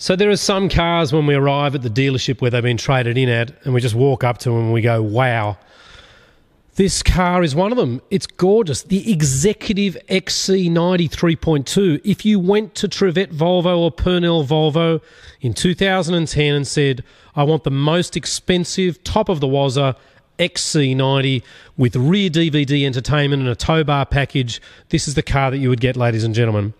So there are some cars when we arrive at the dealership where they've been traded in at, and we just walk up to them and we go, "Wow." This car is one of them. It's gorgeous. The Executive XC90 3.2. If you went to Trivett Volvo or Purnell Volvo in 2010 and said, I want the most expensive, top of the Wazza XC90 with rear DVD entertainment and a tow bar package, this is the car that you would get, ladies and gentlemen.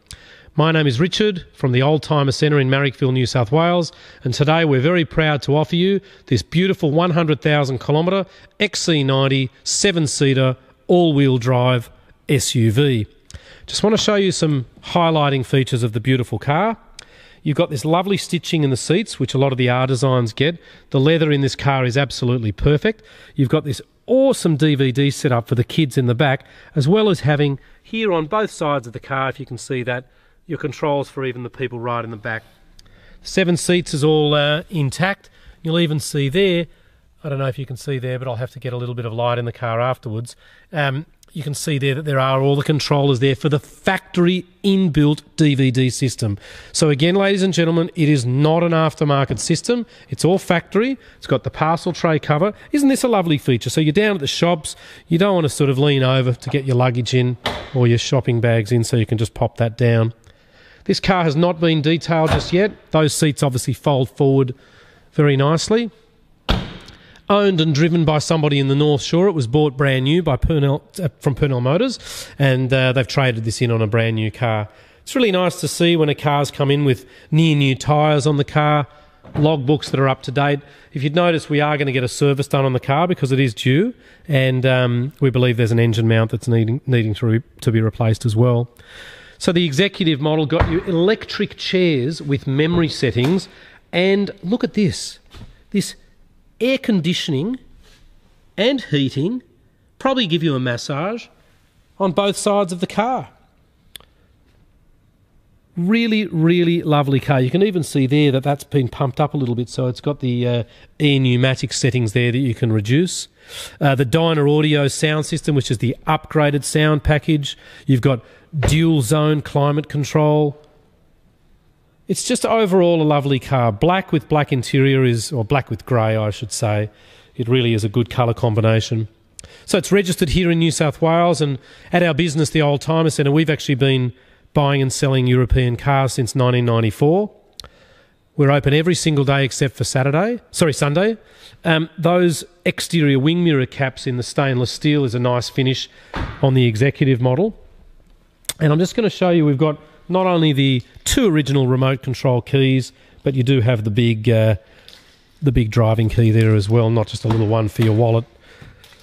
My name is Richard from the Oldtimer Centre in Marrickville, New South Wales, and today we're very proud to offer you this beautiful 100,000 kilometre XC90 seven seater all wheel drive SUV. Just want to show you some highlighting features of the beautiful car. You've got this lovely stitching in the seats, which a lot of the R designs get. The leather in this car is absolutely perfect. You've got this awesome DVD setup for the kids in the back, as well as having here on both sides of the car, if you can see that, your controls for even the people right in the back. Seven seats is all uh, intact. You'll even see there, I don't know if you can see there, but I'll have to get a little bit of light in the car afterwards. Um, you can see there that there are all the controllers there for the factory inbuilt DVD system. So, again, ladies and gentlemen, it is not an aftermarket system. It's all factory. It's got the parcel tray cover. Isn't this a lovely feature? So, you're down at the shops, you don't want to sort of lean over to get your luggage in or your shopping bags in, so you can just pop that down. This car has not been detailed just yet. Those seats obviously fold forward very nicely. Owned and driven by somebody in the North Shore. It was bought brand new by Purnell, uh, from Purnell Motors, and uh, they've traded this in on a brand new car. It's really nice to see when a car's come in with near new tyres on the car, logbooks that are up to date. If you'd notice, we are going to get a service done on the car because it is due, and um, we believe there's an engine mount that's needing needing to, to be replaced as well. So the executive model got you electric chairs with memory settings, and look at this this air conditioning and heating probably give you a massage on both sides of the car. Really, really lovely car. You can even see there that that's been pumped up a little bit, so it's got the uh, air pneumatic settings there that you can reduce. Uh, the Dynaudio sound system, which is the upgraded sound package. You've got dual zone climate control. It's just overall a lovely car. Black with black interior is, or black with grey, I should say. It really is a good colour combination. So it's registered here in New South Wales, and at our business, the Oldtimer Centre, we've actually been buying and selling European cars since 1994. We're open every single day except for Saturday, sorry, Sunday. Um, those exterior wing mirror caps in the stainless steel is a nice finish on the executive model. And I'm just going to show you we've got not only the two original remote control keys, but you do have the big uh, the big driving key there as well, not just a little one for your wallet.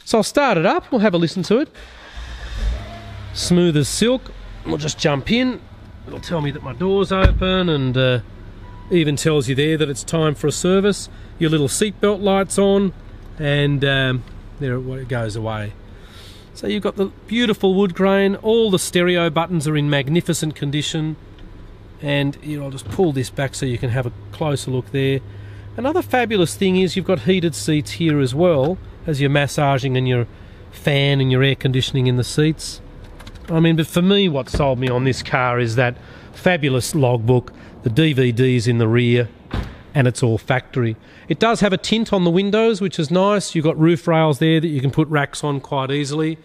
So I'll start it up. We'll have a listen to it. Smooth as silk. We'll just jump in. It'll tell me that my door's open and uh, even tells you there that it's time for a service. Your little seatbelt lights on, and um, there it goes away. So you've got the beautiful wood grain, all the stereo buttons are in magnificent condition. And you know, I'll just pull this back so you can have a closer look there. Another fabulous thing is you've got heated seats here as well as you're massaging and your fan and your air conditioning in the seats. I mean, but for me, what sold me on this car is that fabulous logbook, the DVDs in the rear, and it's all factory. It does have a tint on the windows, which is nice. You've got roof rails there that you can put racks on quite easily.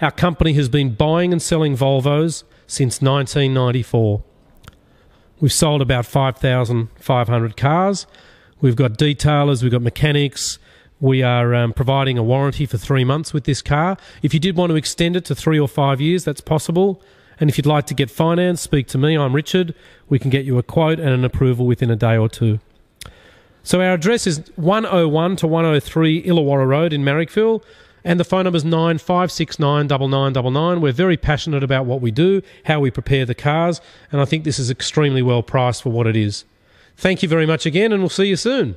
Our company has been buying and selling Volvos since 1994. We've sold about 5,500 cars. We've got detailers, we've got mechanics. We are um, providing a warranty for three months with this car. If you did want to extend it to three or five years, that's possible. And if you'd like to get finance, speak to me. I'm Richard. We can get you a quote and an approval within a day or two. So our address is 101 to 103 Illawarra Road in Marrickville, and the phone number is 9569 9999. We're very passionate about what we do, how we prepare the cars, and I think this is extremely well priced for what it is. Thank you very much again, and we'll see you soon.